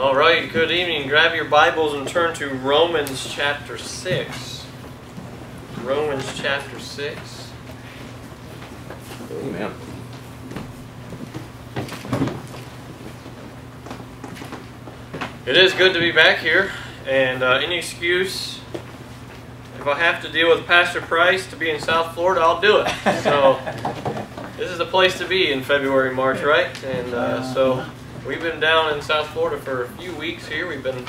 All right, good evening. Grab your Bibles and turn to Romans chapter 6. Romans chapter 6. Amen. It is good to be back here, and uh, any excuse, if I have to deal with Pastor Price to be in South Florida, I'll do it. So, this is the place to be in February, March, right? And uh, so, we've been down in South Florida for a few weeks here. We've been,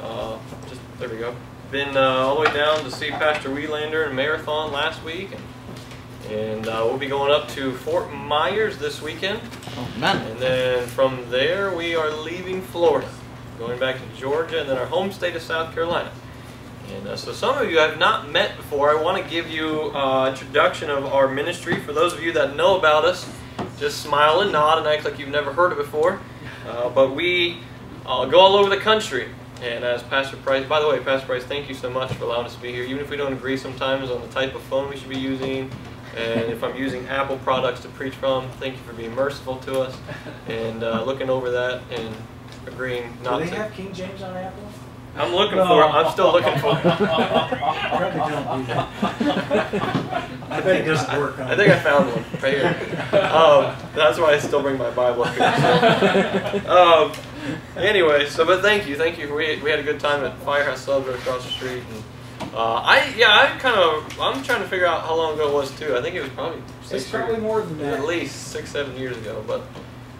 uh, just, there we go, been uh, all the way down to see Pastor Wheelander in Marathon last week. And, and uh, we'll be going up to Fort Myers this weekend. Amen. And then from there, we are leaving Florida, going back to Georgia, and then our home state of South Carolina. And uh, so, some of you I've not met before. I want to give you uh, introduction of our ministry. For those of you that know about us, just smile and nod and act like you've never heard it before. Uh, but we uh, go all over the country. And as Pastor Price, by the way, Pastor Price, thank you so much for allowing us to be here. Even if we don't agree sometimes on the type of phone we should be using, and if I'm using Apple products to preach from, thank you for being merciful to us and uh, looking over that and agreeing Do not they to. have King James on Apple? I'm looking for. I'm still looking for. Probably don't do that. I bet it doesn't work on I think I found one right here. Um, that's why I still bring my Bible up here. So. Um, anyway, so but thank you, thank you. We, we had a good time at Firehouse Celebrate across the street. And, uh, I yeah, I kind of I'm trying to figure out how long ago it was too. I think it was probably six It's probably years, more than at least six seven years ago. But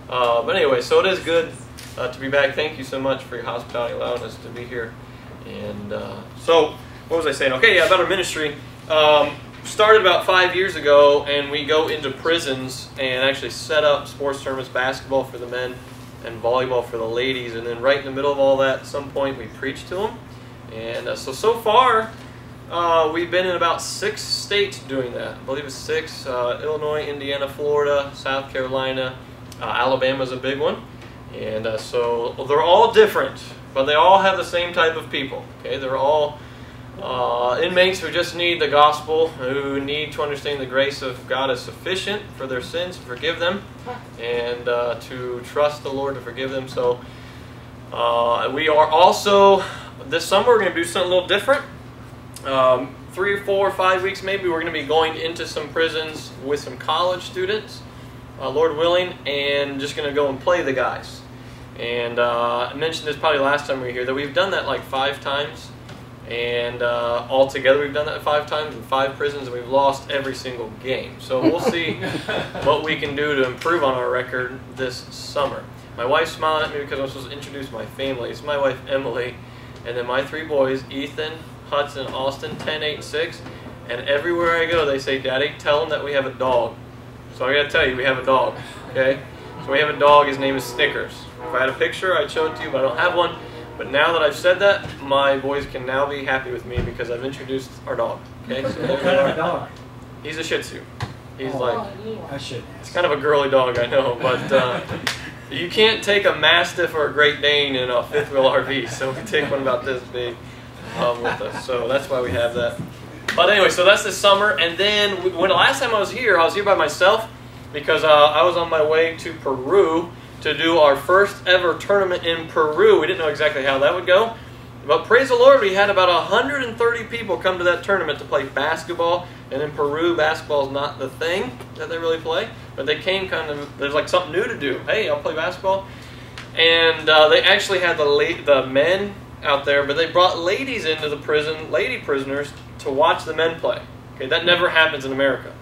uh, but anyway, so it is good uh, to be back. Thank you so much for your hospitality, allowing us to be here. And uh, so, what was I saying? Okay, yeah, about our ministry. Um, started about five years ago, and we go into prisons and actually set up sports tournaments, basketball for the men and volleyball for the ladies. And then right in the middle of all that, at some point, we preach to them. And uh, so, so far, uh, we've been in about six states doing that. I believe it's six uh, Illinois, Indiana, Florida, South Carolina, uh, Alabama's a big one. And uh, so they're all different, but they all have the same type of people. Okay, they're all uh, inmates who just need the gospel, who need to understand the grace of God is sufficient for their sins to forgive them, and uh, to trust the Lord to forgive them. So uh, we are also this summer we're going to do something a little different. Um, three or four or five weeks maybe we're going to be going into some prisons with some college students, uh, Lord willing, and just going to go and play the guys. And uh, I mentioned this probably last time we were here that we've done that like five times. And uh, all together, we've done that five times in five prisons, and we've lost every single game. So we'll see what we can do to improve on our record this summer. My wife's smiling at me because I'm supposed to introduce my family. It's my wife, Emily, and then my three boys, Ethan, Hudson, Austin, 10, 8, and 6. And everywhere I go, they say, Daddy, tell them that we have a dog. So I gotta tell you, we have a dog, okay? So we have a dog, his name is Snickers. If I had a picture, I'd show it to you, but I don't have one. But now that I've said that, my boys can now be happy with me because I've introduced our dog. Okay, so What there kind of dog? He's a Shih Tzu. He's Oh. like I should it's kind of a girly dog, I know, but uh, you can't take a Mastiff or a Great Dane in a fifth wheel RV, so we take one about this big um, with us. So that's why we have that. But anyway, so that's this summer, and then when the last time I was here, I was here by myself because uh, I was on my way to Peru to do our first ever tournament in Peru. We didn't know exactly how that would go. But praise the Lord, we had about 130 people come to that tournament to play basketball. And in Peru, basketball is not the thing that they really play. But they came kind of, there's like something new to do. Hey, I'll play basketball. And uh, they actually had the the men out there, but they brought ladies into the prison, lady prisoners, to watch the men play. Okay, that never happens in America.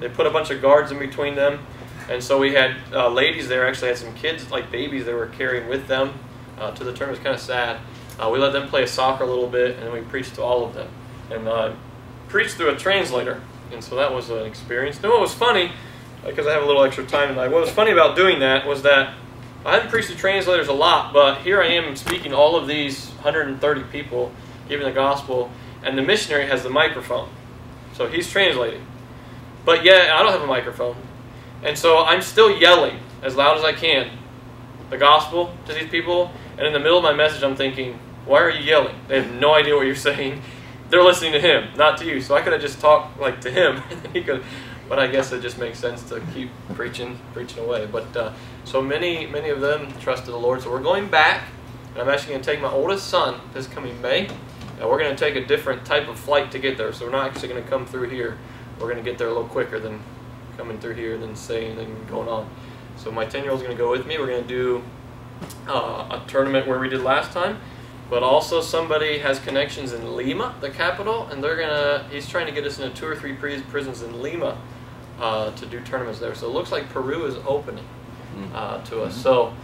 They put a bunch of guards in between them, and so we had uh, ladies there. Actually, had some kids like babies they were carrying with them uh, to the tournament. It was kind of sad. Uh, we let them play soccer a little bit, and we preached to all of them, and uh, preached through a translator. And so that was an experience. And what was funny, because I have a little extra time tonight. What was funny about doing that was that I haven't preached to translators a lot, but here I am speaking all of these 130 people, giving the gospel, and the missionary has the microphone. So he's translating. But yet, I don't have a microphone. And so I'm still yelling as loud as I can the gospel to these people. And in the middle of my message, I'm thinking, why are you yelling? They have no idea what you're saying. They're listening to him, not to you. So I could have just talked like to him, he could. But I guess it just makes sense to keep preaching, preaching away. But uh, so many, many of them trusted the Lord. So we're going back And I'm actually going to take my oldest son this coming May, and we're going to take a different type of flight to get there. So we're not actually going to come through here. We're going to get there a little quicker than coming through here, than staying and going on. So my 10 year old is going to go with me. We're going to do uh, a tournament where we did last time but also somebody has connections in Lima, the capital, and they're gonna. He's trying to get us into two or three prisons in Lima uh, to do tournaments there. So it looks like Peru is opening uh, to us. So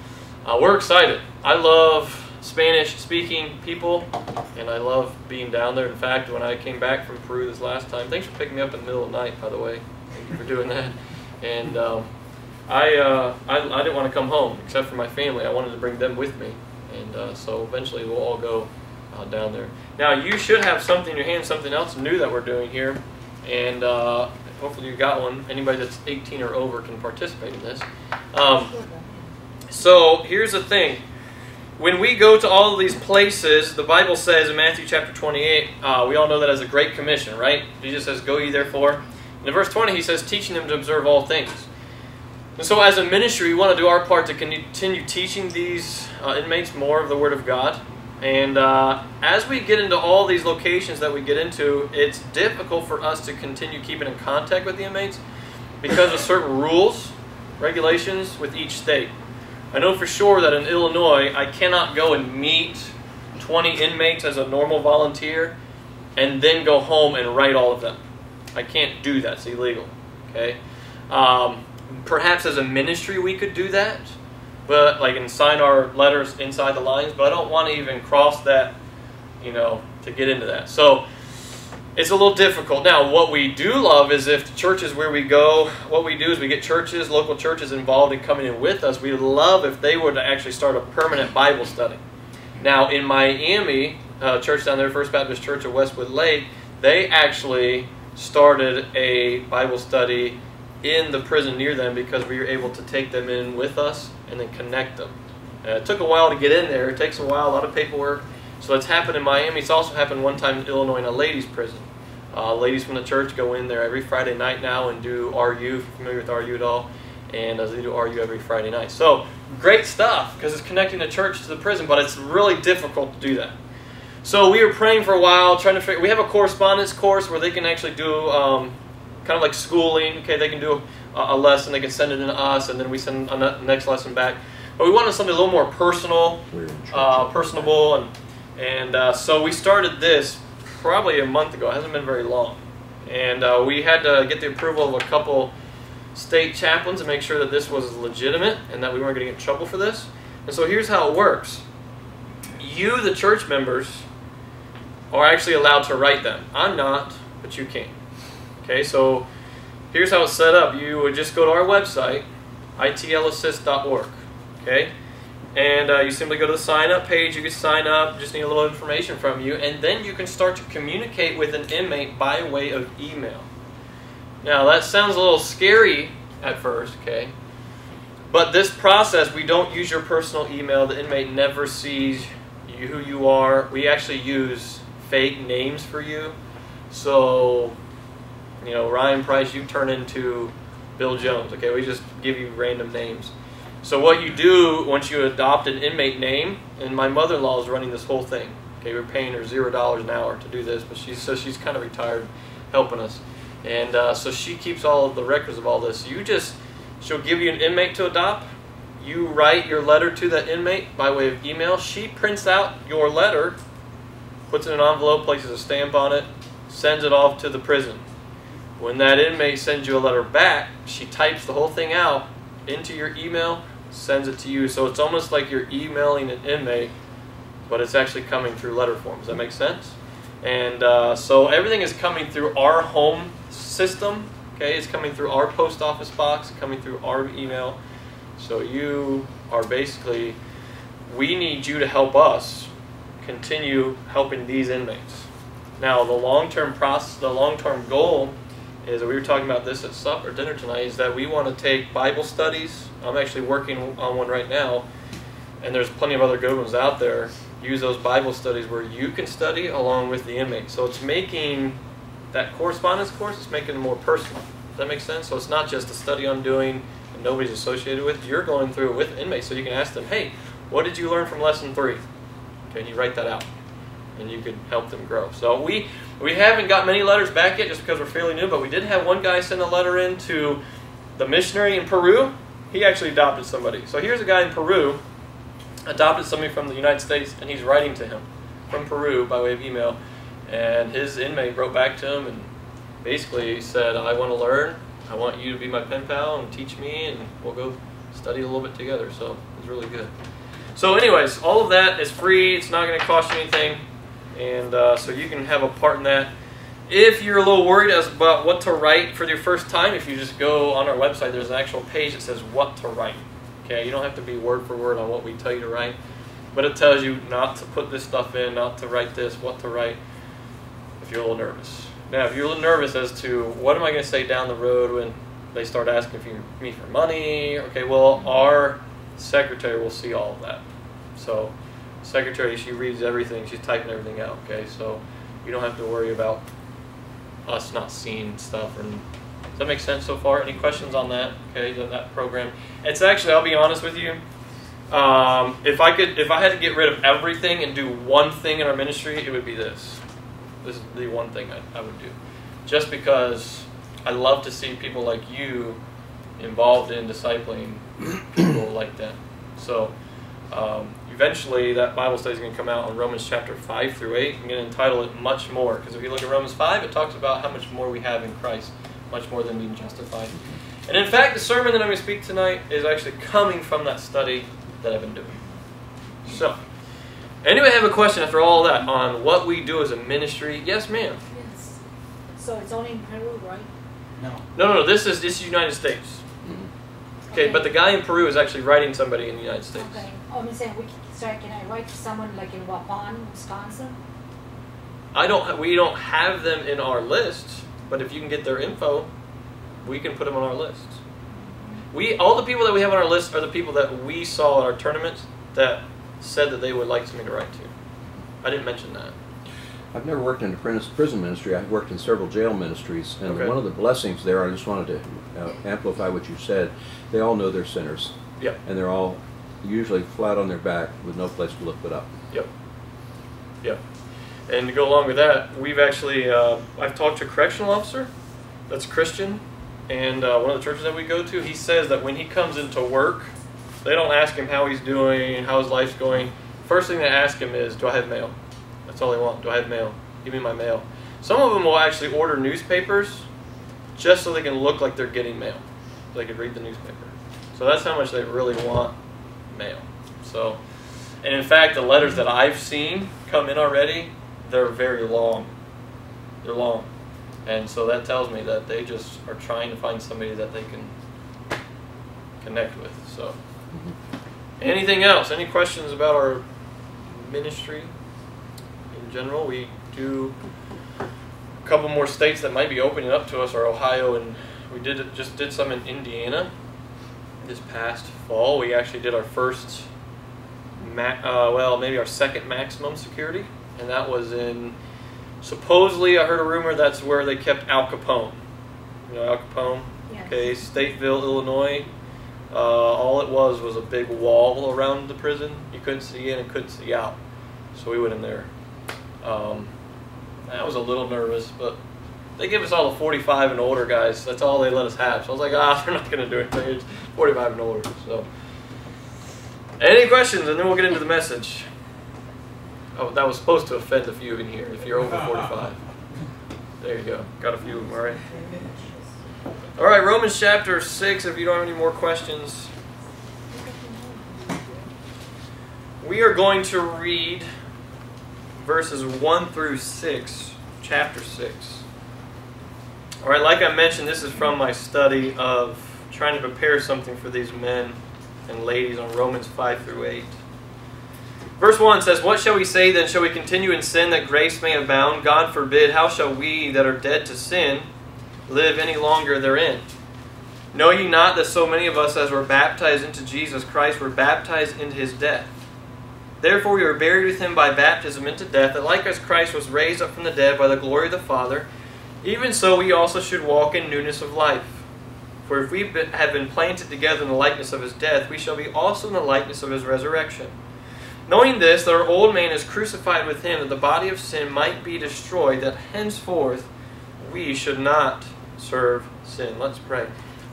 uh, we're excited. I love Spanish-speaking people, and I love being down there. In fact, when I came back from Peru this last time, thanks for picking me up in the middle of the night, by the way. Thank you for doing that. And um, I, uh, I, I didn't want to come home except for my family. I wanted to bring them with me and uh, so eventually we'll all go uh, down there. Now you should have something in your hand, something else new that we're doing here, and uh, hopefully you got one. Anybody that's 18 or over can participate in this. Um, so here's the thing. When we go to all of these places, the Bible says in Matthew chapter 28, uh, we all know that as a great commission, right? Jesus says, Go ye therefore. In verse 20, he says, Teaching them to observe all things. And so, as a ministry, we want to do our part to continue teaching these uh, inmates more of the Word of God. And uh, as we get into all these locations that we get into, it's difficult for us to continue keeping in contact with the inmates because of certain rules, regulations with each state. I know for sure that in Illinois, I cannot go and meet 20 inmates as a normal volunteer and then go home and write all of them. I can't do that. It's illegal. Okay. Um, perhaps as a ministry we could do that, but like and sign our letters inside the lines. But I don't want to even cross that, you know, to get into that. So it's a little difficult. Now, what we do love is if the churches where we go, what we do is we get churches, local churches involved in coming in with us. We love if they would actually start a permanent Bible study. Now, in Miami, uh, church down there, First Baptist Church of Westwood Lake, they actually started a Bible study in the prison near them because we were able to take them in with us and then connect them. Uh, it took a while to get in there. It takes a while, a lot of paperwork. So it's happened in Miami. It's also happened one time in Illinois in a ladies' prison. Uh, ladies from the church go in there every Friday night now and do RU, if you're familiar with RU at all. And uh, they do RU every Friday night. So great stuff because it's connecting the church to the prison, but it's really difficult to do that. So we were praying for a while, trying to figure. We have a correspondence course where they can actually do um, kind of like schooling. Okay, they can do a, a, lesson, they can send it in to us, and then we send a next lesson back. But we wanted something a little more personal, uh, personable, and and uh, so we started this probably a month ago. It hasn't been very long, and uh, we had to get the approval of a couple state chaplains to make sure that this was legitimate and that we weren't going to get in trouble for this. And so here's how it works: you, the church members, are actually allowed to write them. I'm not, but you can. Okay, so here's how it's set up. You would just go to our website, itlassist.org. Okay, and uh, you simply go to the sign up page. You can sign up. Just need a little information from you, and then you can start to communicate with an inmate by way of email. Now that sounds a little scary at first. Okay. But this process, we don't use your personal email. The inmate never sees who you are. We actually use fake names for you. So you know, Ryan Price, you turn into Bill Jones. Okay, we just give you random names. So what you do once you adopt an inmate name, and my mother-in-law is running this whole thing. Okay, we're paying her zero dollars an hour to do this, but she's so she's kind of retired, helping us, and uh, so she keeps all the records of all this. You just she'll give you an inmate to adopt. You write your letter to that inmate by way of email. She prints out your letter, puts in an envelope, places a stamp on it, sends it off to the prison. When that inmate sends you a letter back, she types the whole thing out into your email, sends it to you. So it's almost like you're emailing an inmate, but it's actually coming through letter form. Does that make sense? And uh, so everything is coming through our home system. Okay, it's coming through our post office box, coming through our email. So you are basically, we need you to help us continue helping these inmates. Now, the long-term process, the long-term goal is that we were talking about this at supper dinner tonight is that we want to take Bible studies. I'm actually working on one right now, and there's plenty of other good ones out there. Use those Bible studies where you can study along with the inmate. So it's making that correspondence course, it's making it more personal. Does that make sense? So it's not just a study I'm doing and nobody's associated with. You're going through it with inmates, so you can ask them, hey, what did you learn from lesson three? Okay, and you write that out, and you could help them grow. So we we haven't got many letters back yet, just because we're fairly new. But we did have one guy send a letter in to the missionary in Peru. He actually adopted somebody. So here's a guy in Peru adopted somebody from the United States, and he's writing to him from Peru by way of email. And his inmate wrote back to him and basically said, I want to learn. I want you to be my pen pal and teach me, and we'll go study a little bit together. So it was really good. So, anyways, all of that is free. It's not going to cost you anything. And uh, so you can have a part in that. If you're a little worried as about what to write for your first time, if you just go on our website, there's an actual page that says what to write. Okay, you don't have to be word for word on what we tell you to write, but it tells you not to put this stuff in, not to write this, what to write, if you're a little nervous. Now, if you're a little nervous as to what am I going to say down the road when they start asking for me for money, okay, well, our secretary will see all of that. So, secretary, she reads everything, she's typing everything out, okay, so you don't have to worry about us not seeing stuff and does that make sense so far? Any questions on that? Okay, that, that program. It's actually, I'll be honest with you. Um, if I could, if I had to get rid of everything and do one thing in our ministry, it would be this. This is the one thing I, I would do, just because I love to see people like you involved in discipling people like that. So um, eventually, that Bible study is going to come out on Romans chapter five through eight. I'm going to entitle it "Much More" because if you look at Romans five, it talks about how much more we have in Christ much more than being justified. And in fact, the sermon that I'm going to speak tonight is actually coming from that study that I've been doing. So, anyway, I have a question after all that on what we do as a ministry. Yes, ma'am. Yes. So it's only in Peru, right? No. No, no, no. This is this is United States. Okay, but the guy in Peru is actually writing somebody in the United States. Okay. Oh, I'm saying, we, sorry, can I write to someone like in Waupun, Wisconsin? I don't. We don't have them in our list, but if you can get their info, we can put them on our list. We all the people that we have on our list are the people that we saw at our tournament that said that they would like something to write to. I didn't mention that. I've never worked in a prin- prison ministry. I've worked in several jail ministries, and Okay. one of the blessings there, I just wanted to uh, amplify what you said. They all know they're sinners, Yep. and they're all usually flat on their back with no place to look but up. Yep. Yep. And to go along with that, we've actually uh, I've talked to a correctional officer that's Christian, and uh, one of the churches that we go to, he says that when he comes into work, they don't ask him how he's doing, how his life's going. First thing they ask him is, "Do I have mail?" That's all they want. Do I have mail? Give me my mail. Some of them will actually order newspapers just so they can look like they're getting mail. They could read the newspaper. So that's how much they really want mail. So, and in fact, the letters that I've seen come in already, they're very long. They're long. And so that tells me that they just are trying to find somebody that they can connect with. So, mm-hmm. anything else? Any questions about our ministry in general? We do a couple more states that might be opening up to us are Ohio and we did just did some in Indiana this past fall. We actually did our first, ma- uh, well, maybe our second maximum security, and that was in. Supposedly, I heard a rumor that's where they kept Al Capone. You know Al Capone? Yes. Okay, Stateville, Illinois. Uh, all it was was a big wall around the prison. You couldn't see in and couldn't see out. So we went in there. Um, I was a little nervous, but they give us all the 45 and older guys. That's all they let us have. So I was like, ah, they're not going to do anything. It's 45 and older. So, any questions? And then we'll get into the message. Oh, that was supposed to offend a few in here. If you're over 45, there you go. Got a few of them. All right. All right. Romans chapter six. If you don't have any more questions, we are going to read verses one through six, chapter six. All right, like I mentioned, this is from my study of trying to prepare something for these men and ladies on Romans 5 through 8. Verse 1 says, What shall we say then? Shall we continue in sin that grace may abound? God forbid. How shall we that are dead to sin live any longer therein? Know ye not that so many of us as were baptized into Jesus Christ were baptized into his death? Therefore we were buried with him by baptism into death, that like as Christ was raised up from the dead by the glory of the Father, even so we also should walk in newness of life. For if we have been planted together in the likeness of his death, we shall be also in the likeness of his resurrection. Knowing this, that our old man is crucified with him, that the body of sin might be destroyed, that henceforth we should not serve sin. Let's pray.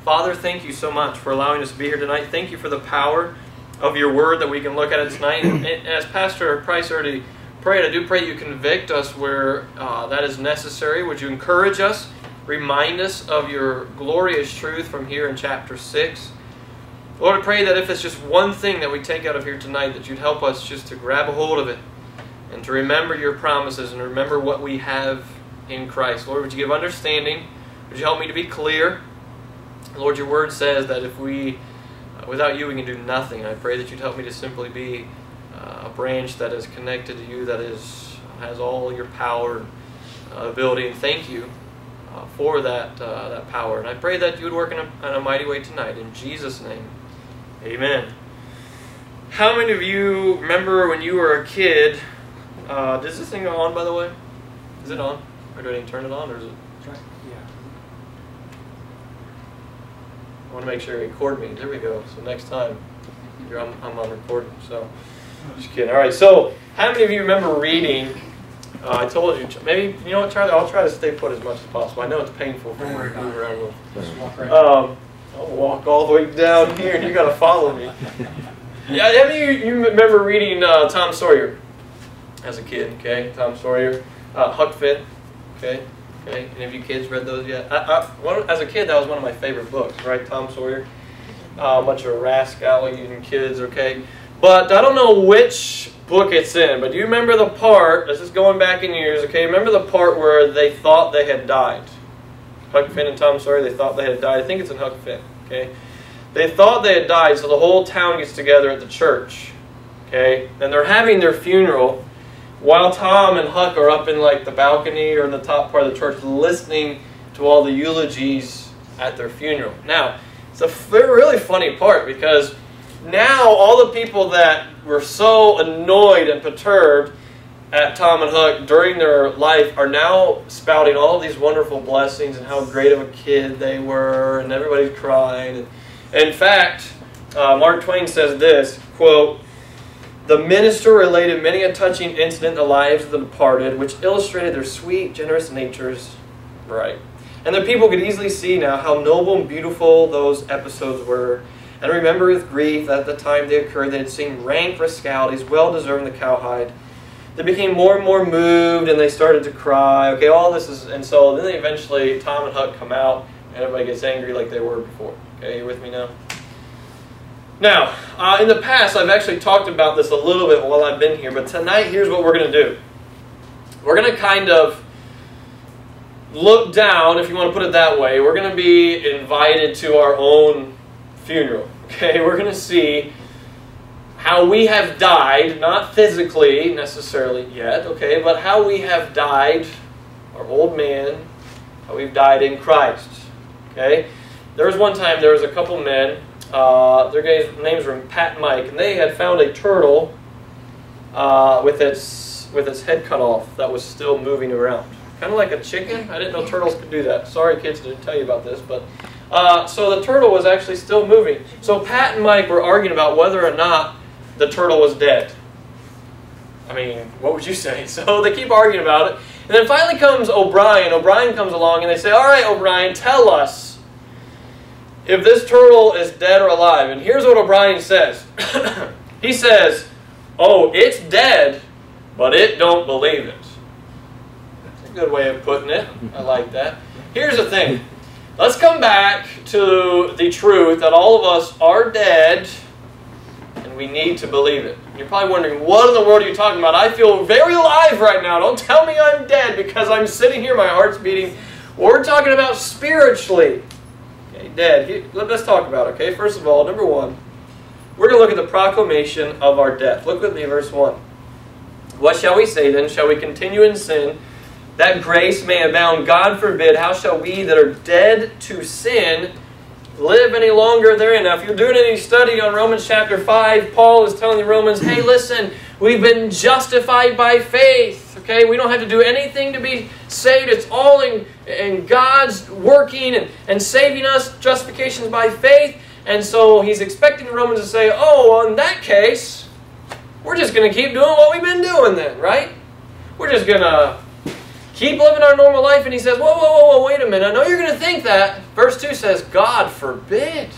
Father, thank you so much for allowing us to be here tonight. Thank you for the power of your word that we can look at it tonight. And as Pastor Price already prayed, I do pray you convict us where uh, that is necessary. Would you encourage us? Remind us of your glorious truth from here in chapter 6. Lord, I pray that if it's just one thing that we take out of here tonight, that you'd help us just to grab a hold of it and to remember your promises and remember what we have in Christ. Lord, would you give understanding? Would you help me to be clear? Lord, your word says that if we, uh, without you, we can do nothing. I pray that you'd help me to simply be branch that is connected to you, that is has all your power, uh, ability, and thank you uh, for that uh, that power. And I pray that you would work in a, in a mighty way tonight. In Jesus' name, Amen. How many of you remember when you were a kid? Uh, does this thing go on, by the way? Is it on? Or do I need to turn it on, or is it? Yeah. I want to make sure you record me. There we go. So next time, you're on, I'm on recording. So, just kidding. All right. So, how many of you remember reading? Uh, I told you. Maybe you know what, Charlie. I'll try to stay put as much as possible. I know it's painful for Don't me worry to move around. Just walk right. Um, I'll walk all the way down here, and you got to follow me. Yeah, how many of you, you remember reading uh, Tom Sawyer as a kid? Okay, Tom Sawyer, uh, Huck Finn. Okay, okay. Any of you kids read those yet? I, I, one, as a kid, that was one of my favorite books. Right, Tom Sawyer. Uh, a bunch of rascallian kids. Okay, but I don't know which book it's in. But do you remember the part? This is going back in years. Okay, remember the part where they thought they had died. Huck Finn and Tom Sawyer, they thought they had died. I think it's in Huck Finn. Okay, they thought they had died, so the whole town gets together at the church. Okay, and they're having their funeral while Tom and Huck are up in like the balcony or in the top part of the church, listening to all the eulogies at their funeral. Now, it's a really funny part because now all the people that were so annoyed and perturbed at Tom and Huck during their life are now spouting all these wonderful blessings and how great of a kid they were, and everybody's crying. In fact, uh, Mark Twain says this quote, the minister related many a touching incident in the lives of the departed, which illustrated their sweet, generous natures. Right. And the people could easily see now how noble and beautiful those episodes were. And remember with grief that at the time they occurred, they had seen rank rascalities, well deserving the cowhide. They became more and more moved and they started to cry. Okay, all this is, and so then they eventually, Tom and Huck come out and everybody gets angry like they were before. Okay, you with me now? Now, uh, in the past, I've actually talked about this a little bit while I've been here, but tonight, here's what we're going to do. We're going to kind of look down, if you want to put it that way. We're going to be invited to our own funeral. Okay, we're going to see how we have died, not physically necessarily yet, okay, but how we have died, our old man, how we've died in Christ. Okay? There was one time there was a couple men, uh, their names were Pat and Mike, and they had found a turtle uh, with its with its head cut off that was still moving around. Kind of like a chicken. I didn't know turtles could do that. Sorry, kids, didn't tell you about this, but uh, so the turtle was actually still moving. So Pat and Mike were arguing about whether or not the turtle was dead. I mean, what would you say? So they keep arguing about it. And then finally comes O'Brien. O'Brien comes along and they say, All right, O'Brien, tell us if this turtle is dead or alive. And here's what O'Brien says He says, Oh, it's dead, but it don't believe it. That's a good way of putting it. I like that. Here's the thing. Let's come back to the truth that all of us are dead and we need to believe it. You're probably wondering, what in the world are you talking about? I feel very alive right now. Don't tell me I'm dead because I'm sitting here, my heart's beating. We're talking about spiritually. Okay, dead. Let's talk about it, okay? First of all, number one, we're going to look at the proclamation of our death. Look with me, verse 1. What shall we say then? Shall we continue in sin that grace may abound? God forbid. How shall we that are dead to sin live any longer therein? Now, if you're doing any study on Romans chapter 5, Paul is telling the Romans, hey, listen, we've been justified by faith. Okay, we don't have to do anything to be saved. It's all in, in God's working and, and saving us. Justification is by faith. And so he's expecting the Romans to say, oh, well, in that case, we're just going to keep doing what we've been doing then, right? We're just going to keep living our normal life. And he says, whoa, whoa, whoa, whoa, wait a minute. I know you're going to think that. Verse 2 says, God forbid.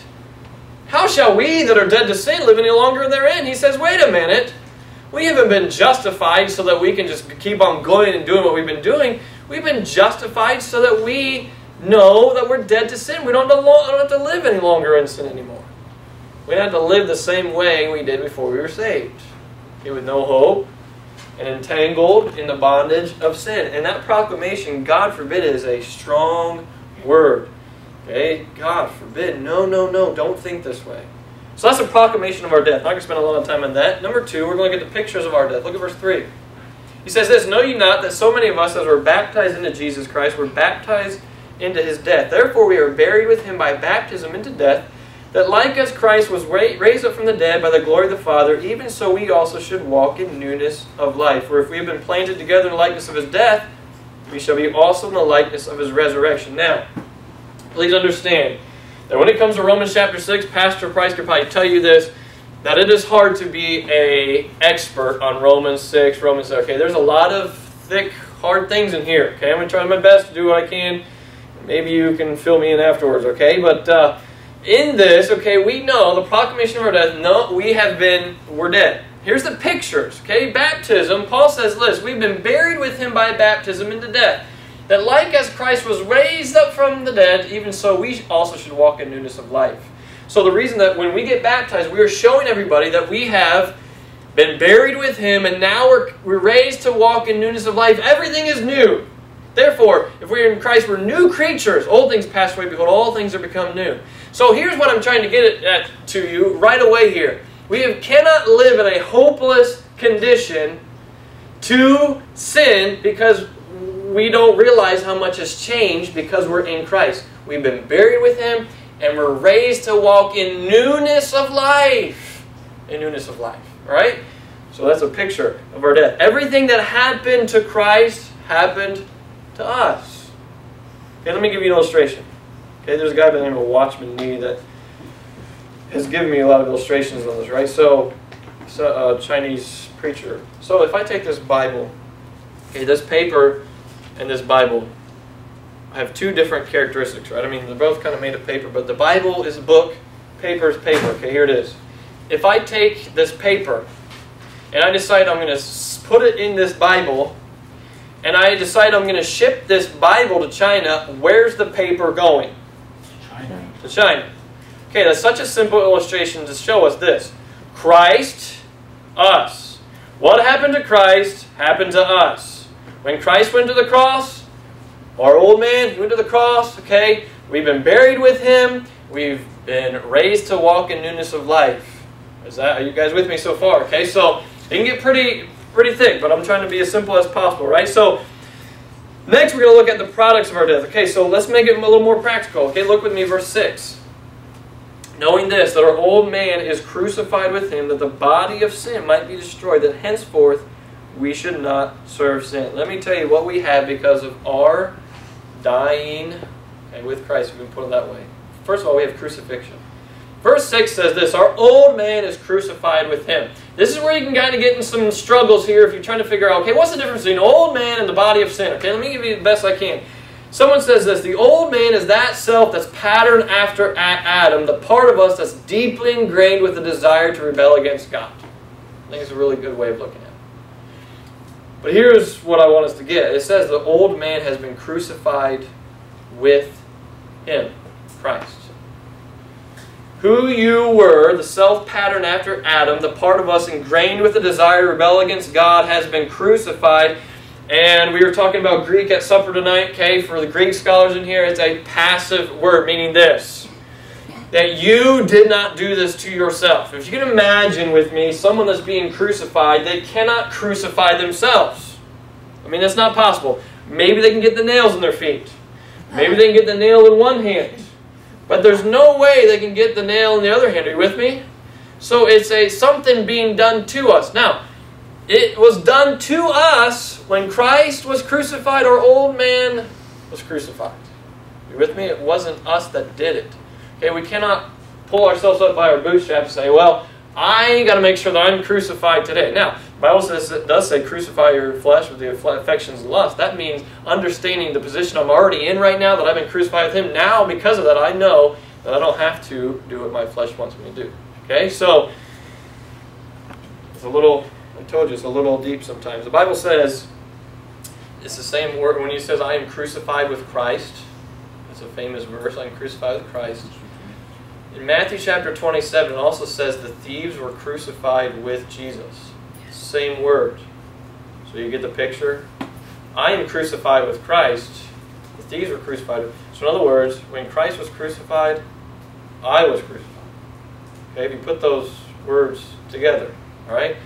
How shall we that are dead to sin live any longer therein? He says, wait a minute. We haven't been justified so that we can just keep on going and doing what we've been doing. We've been justified so that we know that we're dead to sin. We don't have to live any longer in sin anymore. We don't have to live the same way we did before we were saved. Okay, with no hope and entangled in the bondage of sin. And that proclamation, God forbid, is a strong word. Okay? God forbid. No, no, no. Don't think this way. So that's a proclamation of our death. Not going to spend a lot of time on that. Number two, we're going to at the pictures of our death. Look at verse 3. He says this Know ye not that so many of us, as were baptized into Jesus Christ, were baptized into his death? Therefore, we are buried with him by baptism into death, that like as Christ was raised up from the dead by the glory of the Father, even so we also should walk in newness of life. For if we have been planted together in the likeness of his death, we shall be also in the likeness of his resurrection. Now, please understand that when it comes to Romans chapter 6, Pastor Price could probably tell you this, that it is hard to be a expert on Romans 6, Romans Okay, there's a lot of thick, hard things in here. Okay, I'm going to try my best to do what I can. Maybe you can fill me in afterwards, okay? But uh, in this, okay, we know the proclamation of our death, no, we have been, we're dead. Here's the pictures, okay? Baptism, Paul says this, we've been buried with him by baptism into death that like as Christ was raised up from the dead, even so we also should walk in newness of life. So the reason that when we get baptized, we are showing everybody that we have been buried with him and now we're, we're raised to walk in newness of life. Everything is new. Therefore, if we're in Christ, we're new creatures. Old things pass away, behold, all things are become new. So here's what I'm trying to get at to you right away here. We cannot live in a hopeless condition to sin because we don't realize how much has changed because we're in Christ. We've been buried with Him and we're raised to walk in newness of life. In newness of life. Right? So that's a picture of our death. Everything that happened to Christ happened to us. Okay, let me give you an illustration. Okay, there's a guy by the name of Watchman Nee that has given me a lot of illustrations on this, right? So, so a Chinese preacher. So if I take this Bible, okay, this paper and this Bible have two different characteristics, right? I mean, they're both kind of made of paper, but the Bible is a book, paper is paper. Okay, here it is. If I take this paper and I decide I'm going to put it in this Bible, and I decide I'm going to ship this Bible to China, where's the paper going? To China. Okay, that's such a simple illustration to show us this. Christ, us. What happened to Christ happened to us. When Christ went to the cross, our old man, he went to the cross, okay? We've been buried with him. We've been raised to walk in newness of life. Is that are you guys with me so far? Okay, so it can get pretty pretty thick, but I'm trying to be as simple as possible, right? So next we're going to look at the products of our death. Okay, so let's make it a little more practical. Okay, look with me, verse 6. Knowing this, that our old man is crucified with him, that the body of sin might be destroyed, that henceforth we should not serve sin. Let me tell you what we have because of our dying and with Christ, we can put it that way. First of all, we have crucifixion. Verse 6 says this Our old man is crucified with him. This is where you can kind of get in some struggles here if you're trying to figure out, okay, what's the difference between old man and the body of sin? Okay, let me give you the best I can. Someone says this The old man is that self that's patterned after Adam, the part of us that's deeply ingrained with the desire to rebel against God. I think it's a really good way of looking at it. But here's what I want us to get. It says the old man has been crucified with him, Christ. Who you were, the self pattern after Adam, the part of us ingrained with the desire to rebel against God, has been crucified. And we were talking about Greek at supper tonight, okay? For the Greek scholars in here, it's a passive word, meaning this that you did not do this to yourself. If you can imagine with me someone that's being crucified, they cannot crucify themselves. I mean, that's not possible. Maybe they can get the nails in their feet. Maybe they can get the nail in one hand. But there's no way they can get the nail in the other hand. Are you with me? So it's a something being done to us. Now, it was done to us when Christ was crucified. Our old man was crucified. Are you with me? It wasn't us that did it. Okay, we cannot pull ourselves up by our bootstraps and say, well, I got to make sure that I'm crucified today. Now, Bible says it does say crucify your flesh with the affections and lust. That means understanding the position I'm already in right now, that I've been crucified with Him. Now, because of that, I know that I don't have to do what my flesh wants me to do. Okay, so it's a little. I told you it's a little deep sometimes. The Bible says it's the same word when He says, "I am crucified with Christ." It's a famous verse. I am crucified with Christ. In Matthew chapter 27, it also says the thieves were crucified with Jesus. Same word. So you get the picture? I am crucified with Christ. The thieves were crucified. So in other words, when Christ was crucified, I was crucified. Okay, if you put those words together, all right?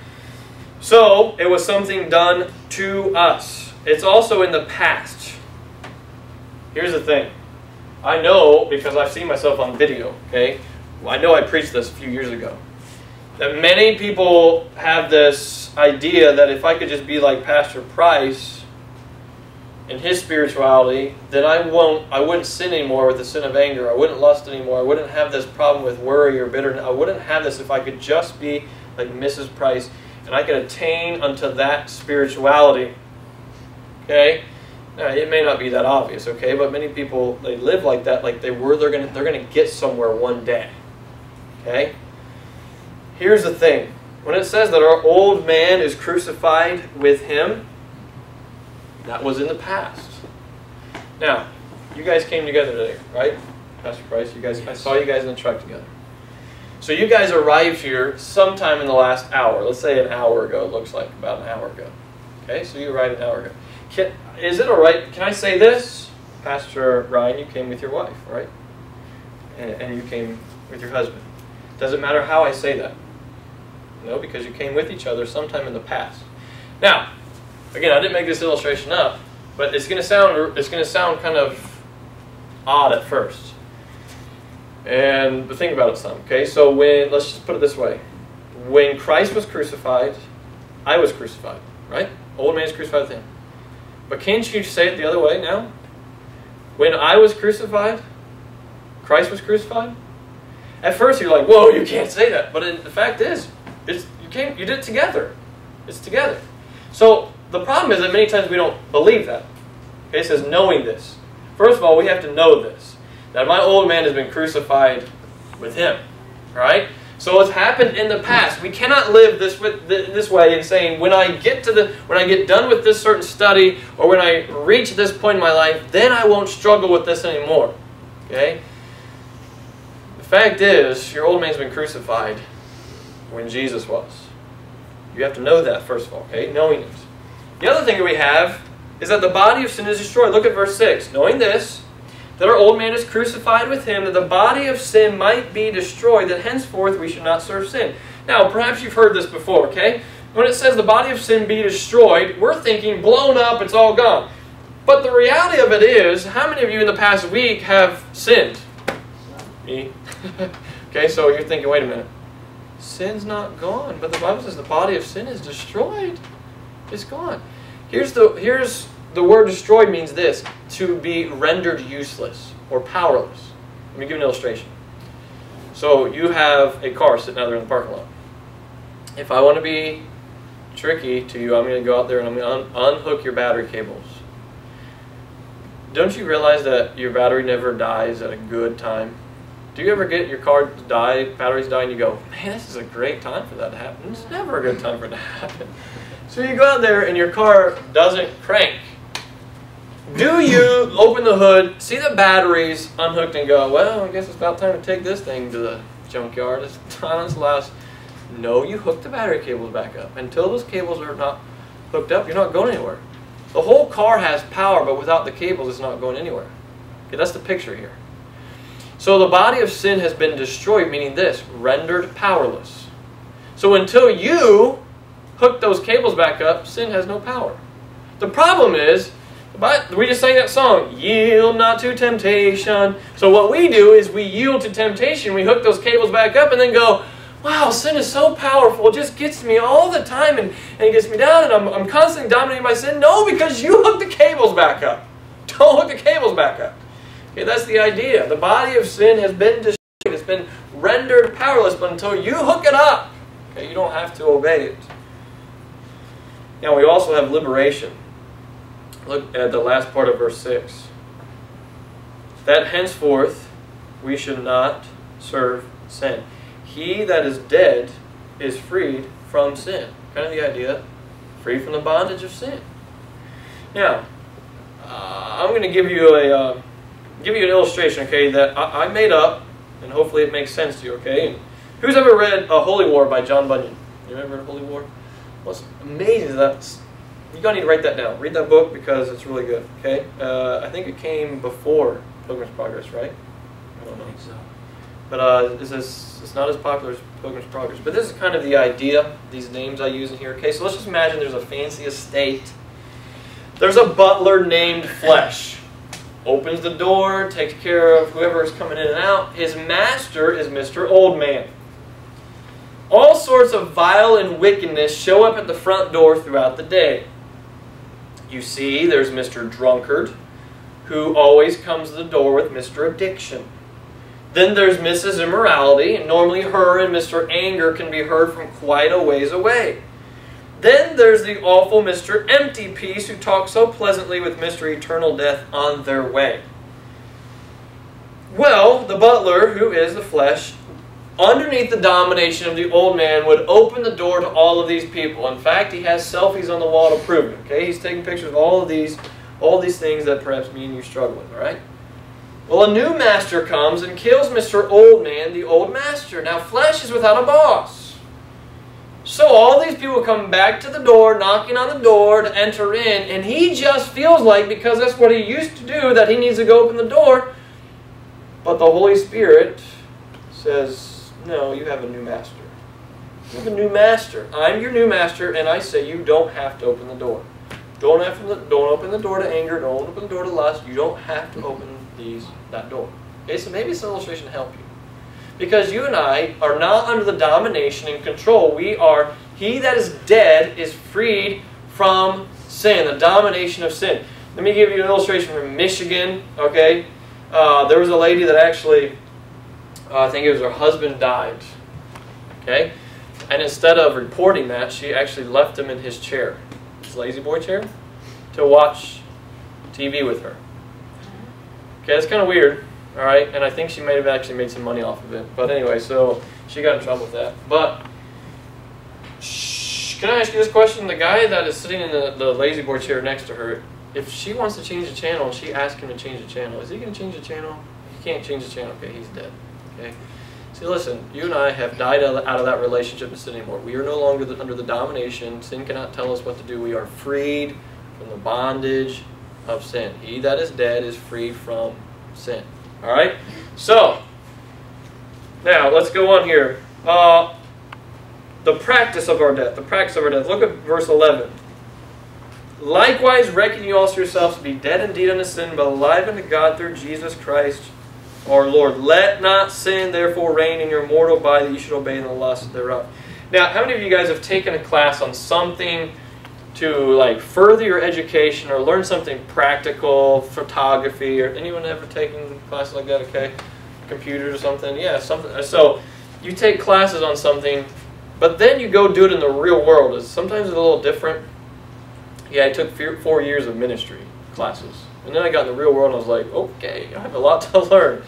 So it was something done to us. It's also in the past. Here's the thing. I know because I've seen myself on video, okay? I know I preached this a few years ago. That many people have this idea that if I could just be like Pastor Price in his spirituality, then I won't I wouldn't sin anymore with the sin of anger. I wouldn't lust anymore. I wouldn't have this problem with worry or bitterness. I wouldn't have this if I could just be like Mrs. Price and I could attain unto that spirituality. Okay? Now, it may not be that obvious, okay, but many people they live like that, like they were they're gonna they're gonna get somewhere one day. Okay? Here's the thing. When it says that our old man is crucified with him, that was in the past. Now, you guys came together today, right? Pastor Price, you guys I saw you guys in the truck together. So you guys arrived here sometime in the last hour. Let's say an hour ago, it looks like about an hour ago. Okay, so you arrived an hour ago. Can, is it all right? Can I say this? Pastor Ryan, you came with your wife, right? And, and you came with your husband. Does it matter how I say that? No, because you came with each other sometime in the past. Now, again, I didn't make this illustration up, but it's going to sound it's going to sound kind of odd at first. And but think about it some. Okay, so when let's just put it this way: when Christ was crucified, I was crucified. Right? Old man is crucified with him. But can't you say it the other way now? When I was crucified, Christ was crucified. At first, you're like, "Whoa, you can't say that." But in, the fact is, it's you came, you did it together. It's together. So the problem is that many times we don't believe that. Okay, it says knowing this. First of all, we have to know this that my old man has been crucified with him. Right? So it's happened in the past. We cannot live this this way and saying when I get to the when I get done with this certain study or when I reach this point in my life, then I won't struggle with this anymore. Okay? The fact is, your old man's been crucified when Jesus was. You have to know that first of all, okay? Knowing it. The other thing that we have is that the body of sin is destroyed. Look at verse 6. Knowing this, that our old man is crucified with him, that the body of sin might be destroyed, that henceforth we should not serve sin. Now, perhaps you've heard this before, okay? When it says the body of sin be destroyed, we're thinking blown up, it's all gone. But the reality of it is, how many of you in the past week have sinned? Me. okay, so you're thinking, wait a minute. Sin's not gone, but the Bible says the body of sin is destroyed. It's gone. Here's the here's the word destroyed means this to be rendered useless or powerless. Let me give an illustration. So you have a car sitting out there in the parking lot. If I want to be tricky to you, I'm going to go out there and I'm going to un unhook your battery cables. Don't you realize that your battery never dies at a good time? Do you ever get your car to die, batteries die, and you go, man, this is a great time for that to happen? It's never a good time for it to happen. So you go out there and your car doesn't crank. Do you open the hood, see the batteries unhooked, and go, well, I guess it's about time to take this thing to the junkyard. It's time to last. No, you hook the battery cables back up. Until those cables are not hooked up, you're not going anywhere. The whole car has power, but without the cables, it's not going anywhere. Okay, that's the picture here. So the body of sin has been destroyed, meaning this, rendered powerless. So until you hook those cables back up, sin has no power. The problem is, but we just sang that song, yield not to temptation. So what we do is we yield to temptation, we hook those cables back up and then go, wow, sin is so powerful. It just gets me all the time and, and it gets me down and I'm, I'm constantly dominated by sin. No, because you hook the cables back up. Don't hook the cables back up. Okay, that's the idea. The body of sin has been destroyed. It's been rendered powerless. But until you hook it up, Okay, you don't have to obey it. Now we also have liberation. Look at the last part of verse 6. That henceforth we should not serve sin. He that is dead is freed from sin. Kind of the idea, free from the bondage of sin. Now, uh, I'm going to give you a uh, give you an illustration, okay, that I, I, made up, and hopefully it makes sense to you, okay. And who's ever read A Holy War by John Bunyan? You ever read Holy War? What's amazing is that you're gonna need to write that down. Read that book because it's really good. Okay, uh, I think it came before Pilgrim's Progress, right? I don't know. I think so. But uh, it's, it's not as popular as Pilgrim's Progress. But this is kind of the idea. These names I use in here. Okay, so let's just imagine there's a fancy estate. There's a butler named Flesh. Opens the door, takes care of whoever is coming in and out. His master is Mr. Old Man. All sorts of vile and wickedness show up at the front door throughout the day. You see, there's Mr. Drunkard, who always comes to the door with Mr. Addiction. Then there's Mrs. Immorality, and normally her and Mr. Anger can be heard from quite a ways away. Then there's the awful Mr. Empty Peace, who talks so pleasantly with Mr. Eternal Death on their way. Well, the butler, who is the flesh, underneath the domination of the old man, would open the door to all of these people. In fact, he has selfies on the wall to prove it. Okay, he's taking pictures of all of these, all these things that perhaps me and you struggle with. All right. Well, a new master comes and kills Mr. Old Man, the old master. Now, flesh is without a boss. So all these people come back to the door, knocking on the door to enter in, and he just feels like, because that's what he used to do, that he needs to go open the door. But the Holy Spirit says, no, you have a new master. You have a new master. I'm your new master, and I say you don't have to open the door. Don't have to, don't open the door to anger. Don't open the door to lust. You don't have to open these that door. Okay, so maybe this illustration help you, because you and I are not under the domination and control. We are. He that is dead is freed from sin, the domination of sin. Let me give you an illustration from Michigan. Okay, uh, there was a lady that actually uh, I think it was her husband died. Okay? And instead of reporting that, she actually left him in his chair, his La-Z-Boy chair, to watch TV with her. Okay, that's kind of weird. All right, and I think she may have actually made some money off of it. But anyway, so she got in trouble with that. But can I ask you this question? The guy that is sitting in the, the La-Z-Boy chair next to her, if she wants to change the channel, she asks him to change the channel. Is he going to change the channel? He can't change the channel. Okay, he's dead. Okay. See, listen, you and I have died out of that relationship with sin anymore. We are no longer under the domination. Sin cannot tell us what to do. We are freed from the bondage of sin. He that is dead is freed from sin. All right? So, now let's go on here. Uh, the practice of our death. The practice of our death. Look at verse 11. Likewise, reckon you also yourselves to be dead indeed unto sin, but alive unto God through Jesus Christ our Lord. Let not sin therefore reign in your mortal body that you should obey in the lust thereof. Now, how many of you guys have taken a class on something to like further your education or learn something practical, photography, or anyone ever taken classes like that? Okay, computers or something. Yeah, something. Uh, so you take classes on something, but then you go do it in the real world. It's sometimes it's a little different. Yeah, I took four years of ministry classes. And then I got in the real world and I was like, okay, I have a lot to learn.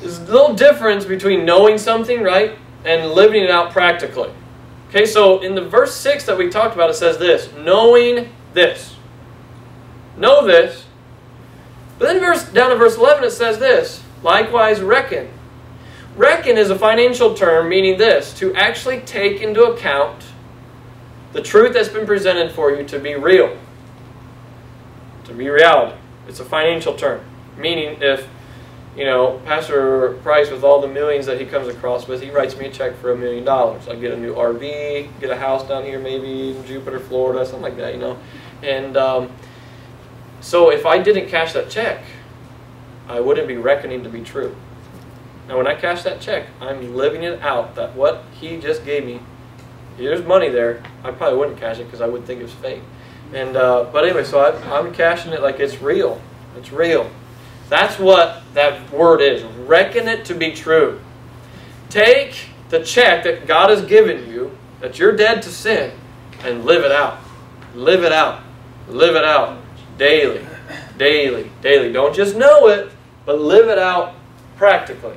There's a little difference between knowing something, right, and living it out practically. Okay, so in the verse 6 that we talked about, it says this knowing this. Know this. But then verse down to verse 11 it says this likewise reckon. Reckon is a financial term meaning this to actually take into account the truth that's been presented for you to be real to be reality. It's a financial term, meaning if you know Pastor Price with all the millions that he comes across with, he writes me a check for a million dollars. I get a new RV, get a house down here, maybe in Jupiter, Florida, something like that, you know. And um, so if I didn't cash that check, I wouldn't be reckoning to be true. Now, when I cash that check, I'm living it out that what he just gave me, there's money there. I probably wouldn't cash it because I would think it was fake. And uh, but anyway, so I, I'm cashing it like it's real. It's real. That's what that word is. Reckon it to be true. Take the check that God has given you that you're dead to sin and live it out. Live it out. Live it out daily, daily, daily. Don't just know it, but live it out practically.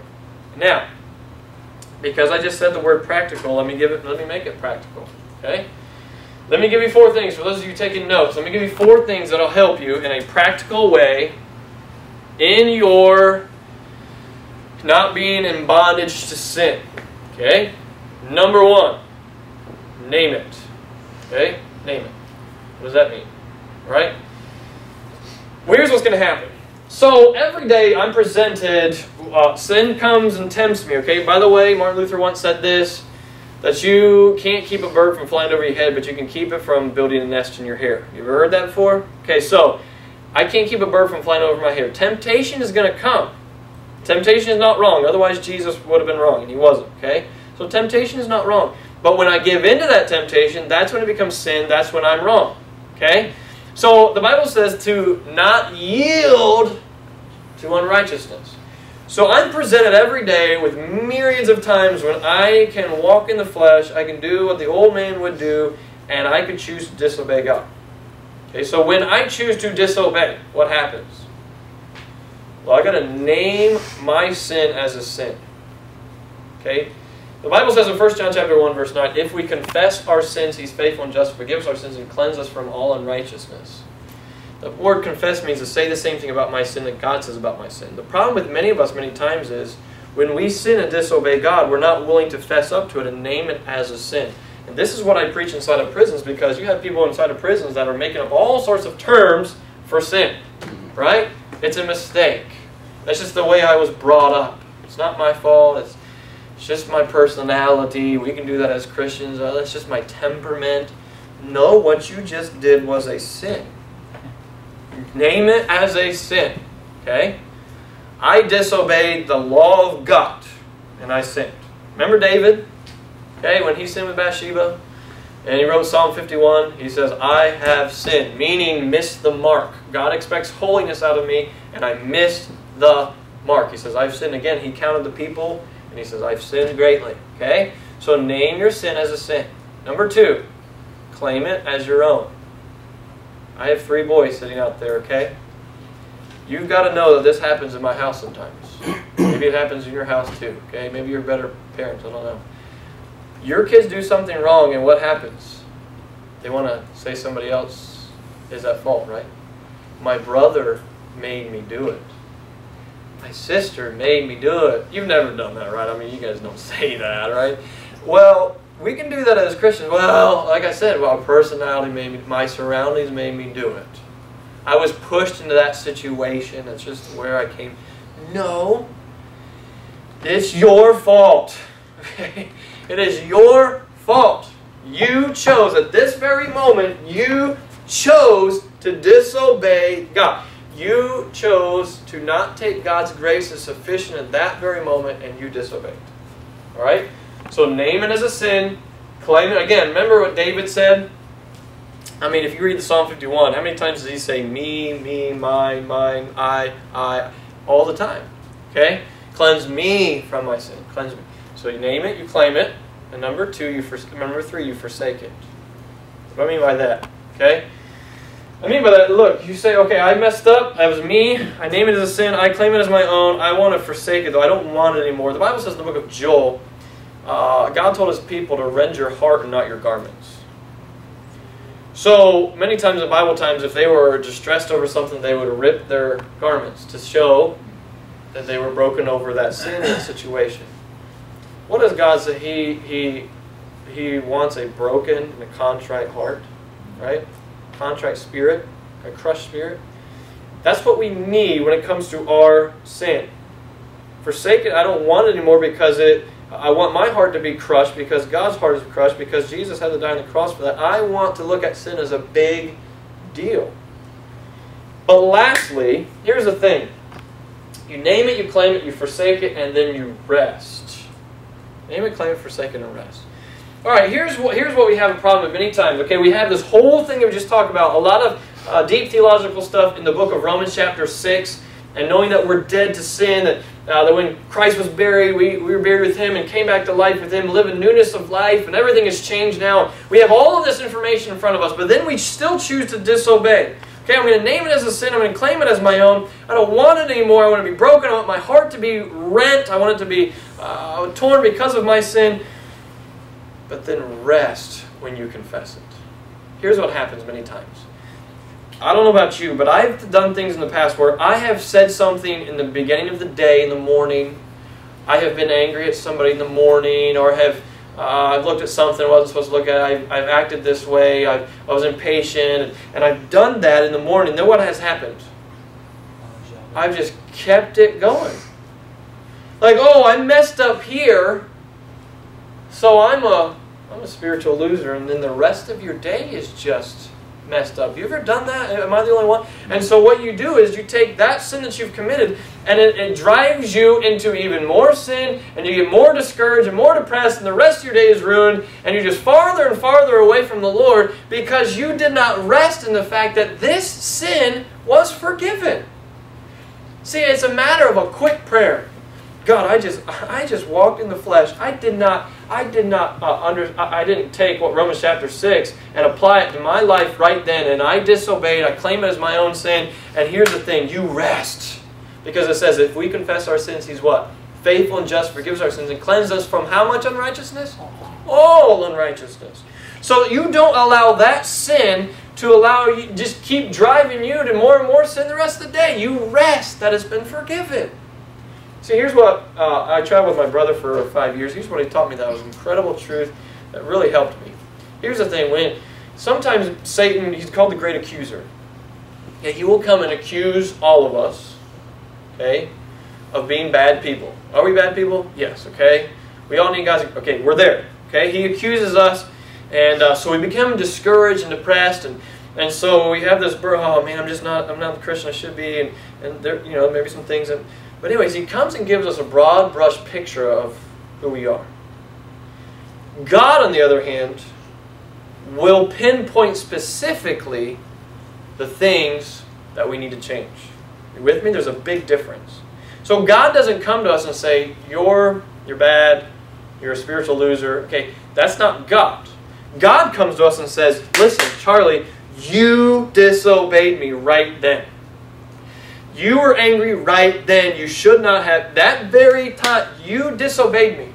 Now, because I just said the word practical, let me give it let me make it practical. Okay? Let me give you four things. For those of you taking notes, let me give you four things that'll help you in a practical way in your not being in bondage to sin. Okay? Number one, name it. Okay? Name it. What does that mean? Right? Well, here's what's going to happen. So every day I'm presented, uh, sin comes and tempts me. Okay? By the way, Martin Luther once said this that you can't keep a bird from flying over your head, but you can keep it from building a nest in your hair. You ever heard that before? Okay, so I can't keep a bird from flying over my hair. Temptation is going to come. Temptation is not wrong. Otherwise, Jesus would have been wrong, and he wasn't. Okay? So temptation is not wrong. But when I give into that temptation, that's when it becomes sin. That's when I'm wrong. Okay? So the Bible says to not yield to unrighteousness. So I'm presented every day with myriads of times when I can walk in the flesh, I can do what the old man would do, and I can choose to disobey God. Okay, so when I choose to disobey, what happens? Well, I got to name my sin as a sin. Okay? The Bible says in 1 John chapter 1 verse 9, if we confess our sins, he's faithful and just to forgive us our sins and cleanse us from all unrighteousness. The word confess means to say the same thing about my sin that God says about my sin. The problem with many of us many times is when we sin and disobey God, we're not willing to fess up to it and name it as a sin. And this is what I preach inside of prisons because you have people inside of prisons that are making up all sorts of terms for sin. Right? It's a mistake. That's just the way I was brought up. It's not my fault. It's, it's just my personality. We can do that as Christians. Oh, that's just my temperament. No, what you just did was a sin. Name it as a sin. Okay? I disobeyed the law of God and I sinned. Remember David? Okay, when he sinned with Bathsheba and he wrote Psalm 51, he says, I have sinned, meaning missed the mark. God expects holiness out of me and I missed the mark. He says, I've sinned again. He counted the people and he says, I've sinned greatly. Okay? So name your sin as a sin. Number two, claim it as your own. I have three boys sitting out there, okay? You've got to know that this happens in my house sometimes. Maybe it happens in your house too, okay? Maybe you're better parents, I don't know. Your kids do something wrong, and what happens? They want to say somebody else is at fault, right? My brother made me do it. My sister made me do it. You've never done that, right? I mean, you guys don't say that, right? Well, we can do that as Christians. Well, like I said, well, personality made me, my surroundings made me do it. I was pushed into that situation. That's just where I came. No, it's your fault. It is your fault. You chose at this very moment, you chose to disobey God. You chose to not take God's grace as sufficient at that very moment, and you disobeyed. All right? So name it as a sin, claim it. Again, remember what David said? I mean, if you read the Psalm 51, how many times does he say me, me, mine, mine, I, I, all the time? Okay? Cleanse me from my sin. Cleanse me. So you name it, you claim it. And number two, you for, number three, you forsake it. What do I mean by that? Okay? I mean by that, look, you say, okay, I messed up. That was me. I name it as a sin. I claim it as my own. I want to forsake it, though. I don't want it anymore. The Bible says in the book of Joel, uh, God told his people to rend your heart and not your garments. So, many times in Bible times, if they were distressed over something, they would rip their garments to show that they were broken over that sin that situation. What does God say? He, he, he wants a broken and a contrite heart, right? Contrite spirit, a crushed spirit. That's what we need when it comes to our sin. Forsake it, I don't want it anymore because it I want my heart to be crushed because God's heart is crushed because Jesus had to die on the cross for that. I want to look at sin as a big deal. But lastly, here's the thing. You name it, you claim it, you forsake it, and then you rest. Name it, claim it, forsake it, and rest. All right, here's what, here's what we have a problem with many times. Okay, we have this whole thing that we just talked about, a lot of uh, deep theological stuff in the book of Romans chapter 6. And knowing that we're dead to sin, that, uh, that when Christ was buried, we, we were buried with Him and came back to life with Him, live in newness of life, and everything has changed now. We have all of this information in front of us, but then we still choose to disobey. Okay, I'm going to name it as a sin. I'm going to claim it as my own. I don't want it anymore. I want to be broken. I want my heart to be rent. I want it to be uh, torn because of my sin. But then rest when you confess it. Here's what happens many times. I don't know about you, but I've done things in the past where I have said something in the beginning of the day, in the morning. I have been angry at somebody in the morning, or have uh, I've looked at something I wasn't supposed to look at. I've, I've acted this way. I've, I was impatient, and, I've done that in the morning. Then what has happened? I've just kept it going. Like, oh, I messed up here, so I'm a I'm a spiritual loser, and then the rest of your day is just messed up. You ever done that? Am I the only one? And so what you do is you take that sin that you've committed and it, it, drives you into even more sin and you get more discouraged and more depressed and the rest of your day is ruined and you're just farther and farther away from the Lord because you did not rest in the fact that this sin was forgiven. See, it's a matter of a quick prayer. God, I just I just walked in the flesh. I did not I did not uh, under I didn't take what Romans chapter 6 and apply it to my life right then and I disobeyed. I claim it as my own sin. And here's the thing, you rest. Because it says if we confess our sins, he's what? Faithful and just forgives our sins and cleanses us from how much unrighteousness? All unrighteousness. So you don't allow that sin to allow you just keep driving you to more and more sin the rest of the day. You rest that has been forgiven. See, here's what uh, I traveled with my brother for five years. Here's what he taught me that was incredible truth that really helped me. Here's the thing: when sometimes Satan, he's called the great accuser. Yeah, he will come and accuse all of us, okay, of being bad people. Are we bad people? Yes. Okay. We all need God's. Okay, we're there. Okay, he accuses us, and uh, so we become discouraged and depressed, and and so we have this, oh man, I'm just not, I'm not the Christian I should be, and and there, you know, maybe some things and but anyways, he comes and gives us a broad brush picture of who we are. God, on the other hand, will pinpoint specifically the things that we need to change. You with me? There's a big difference. So God doesn't come to us and say, You're you're bad, you're a spiritual loser. Okay, that's not God. God comes to us and says, Listen, Charlie, you disobeyed me right then. You were angry right then. You should not have. That very time, you disobeyed me.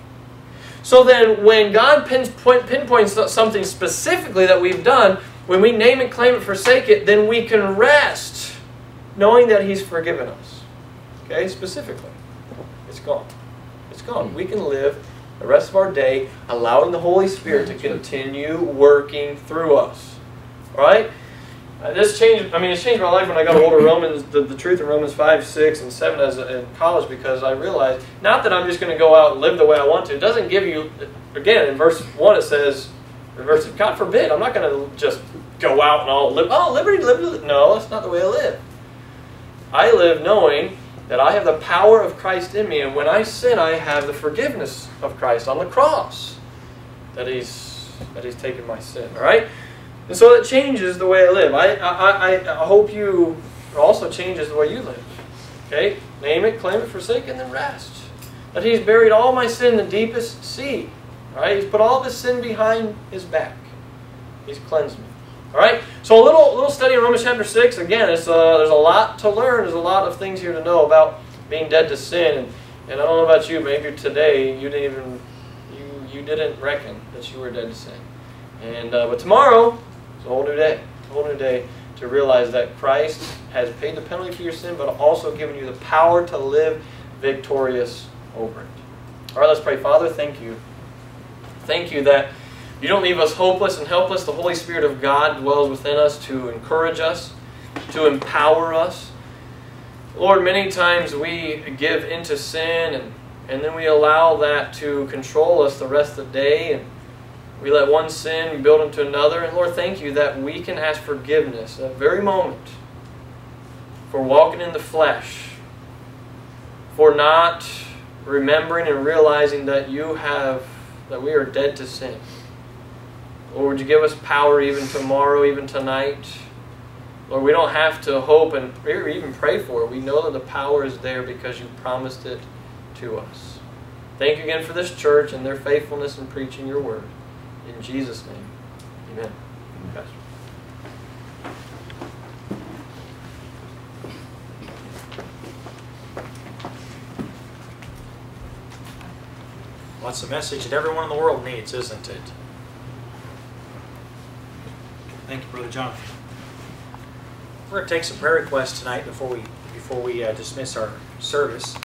So then, when God pinpoint, pinpoints something specifically that we've done, when we name it, claim it, forsake it, then we can rest knowing that He's forgiven us. Okay, specifically. It's gone. It's gone. We can live the rest of our day allowing the Holy Spirit to continue working through us. All right? Uh, this changed. I mean, it's changed my life when I got a hold of Romans, the, the truth in Romans five, six, and seven as a, in college because I realized not that I'm just going to go out and live the way I want to. It doesn't give you. Again, in verse one, it says, "Verse God forbid, I'm not going to just go out and all live. Oh, liberty, liberty. No, that's not the way I live. I live knowing that I have the power of Christ in me, and when I sin, I have the forgiveness of Christ on the cross. That He's that He's taken my sin. All right. And so it changes the way I live. I, I, I, hope you also changes the way you live. Okay? Name it, claim it, forsake, and then rest. That He's buried all my sin in the deepest sea. Right? He's put all this sin behind His back. He's cleansed me. All right. So a little little study in Romans chapter six. Again, it's uh, there's a lot to learn. There's a lot of things here to know about being dead to sin. And, and I don't know about you, maybe today you didn't even you you didn't reckon that you were dead to sin. And uh, but tomorrow it's a whole new day. A whole new day to realize that Christ has paid the penalty for your sin, but also given you the power to live victorious over it. All right, let's pray. Father, thank you. Thank you that you don't leave us hopeless and helpless. The Holy Spirit of God dwells within us to encourage us, to empower us. Lord, many times we give into sin and, and then we allow that to control us the rest of the day. And we let one sin build into another. And Lord, thank you that we can ask forgiveness that very moment for walking in the flesh, for not remembering and realizing that you have, that we are dead to sin. Lord, would you give us power even tomorrow, even tonight, Lord, we don't have to hope and or even pray for it. We know that the power is there because you promised it to us. Thank you again for this church and their faithfulness in preaching your word. In Jesus' name, amen. Pastor. Well, that's a message that everyone in the world needs, isn't it? Thank you, Brother Jonathan. We're going to take some prayer requests tonight before we before we uh, dismiss our service.